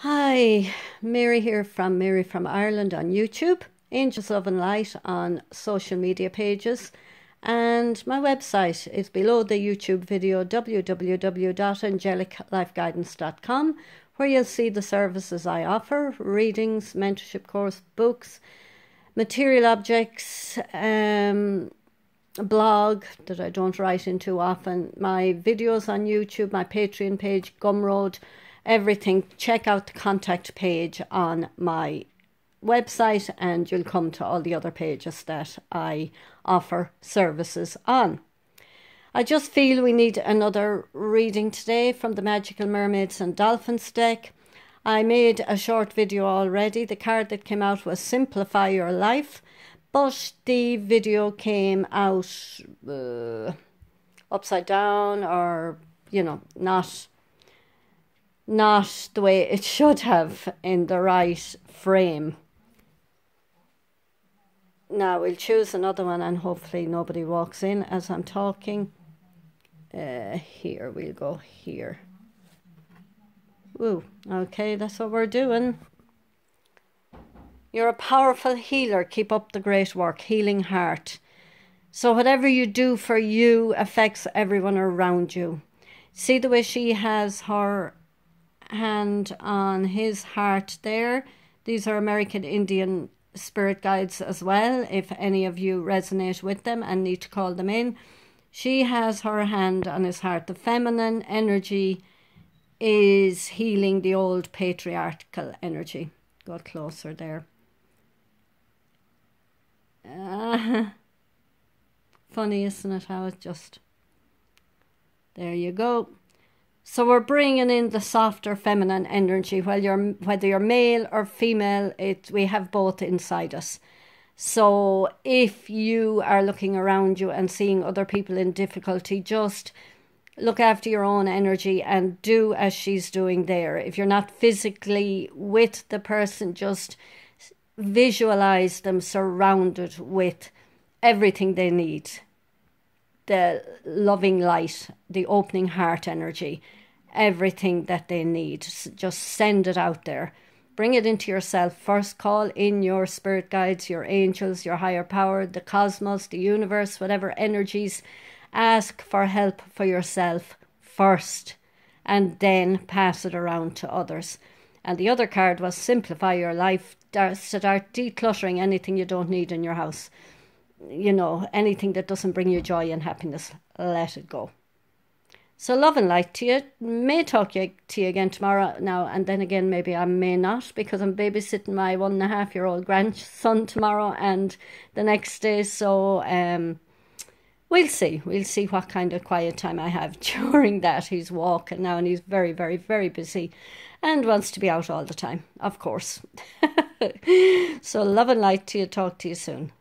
Hi, Mary here from Mary from Ireland on YouTube, Angels Love and Light on social media pages, and my website is below the YouTube video www.angeliclifeguidance.com, where you'll see the services I offer readings, mentorship course, books, material objects, um, a blog that I don't write into often, my videos on YouTube, my Patreon page, Gumroad everything, check out the contact page on my website and you'll come to all the other pages that I offer services on. I just feel we need another reading today from the Magical Mermaids and Dolphins deck. I made a short video already. The card that came out was Simplify Your Life, but the video came out uh, upside down or, you know, not not the way it should have in the right frame. Now we'll choose another one and hopefully nobody walks in as I'm talking. Uh, here we'll go here. Ooh, okay, that's what we're doing. You're a powerful healer. Keep up the great work. Healing heart. So whatever you do for you affects everyone around you. See the way she has her hand on his heart there. These are American Indian spirit guides as well, if any of you resonate with them and need to call them in. She has her hand on his heart. The feminine energy is healing the old patriarchal energy. Got closer there. Uh, funny, isn't it? How it just. There you go. So we're bringing in the softer feminine energy, whether you're, whether you're male or female, it, we have both inside us. So if you are looking around you and seeing other people in difficulty, just look after your own energy and do as she's doing there. If you're not physically with the person, just visualize them surrounded with everything they need the loving light, the opening heart energy, everything that they need. Just send it out there. Bring it into yourself. First, call in your spirit guides, your angels, your higher power, the cosmos, the universe, whatever energies. Ask for help for yourself first and then pass it around to others. And the other card was simplify your life, start decluttering anything you don't need in your house you know, anything that doesn't bring you joy and happiness, let it go. So love and light to you. May talk to you again tomorrow now, and then again maybe I may not because I'm babysitting my one and a half year old grandson tomorrow and the next day. So um, we'll see. We'll see what kind of quiet time I have during that. He's walking now, and he's very, very, very busy, and wants to be out all the time, of course. so love and light to you. Talk to you soon.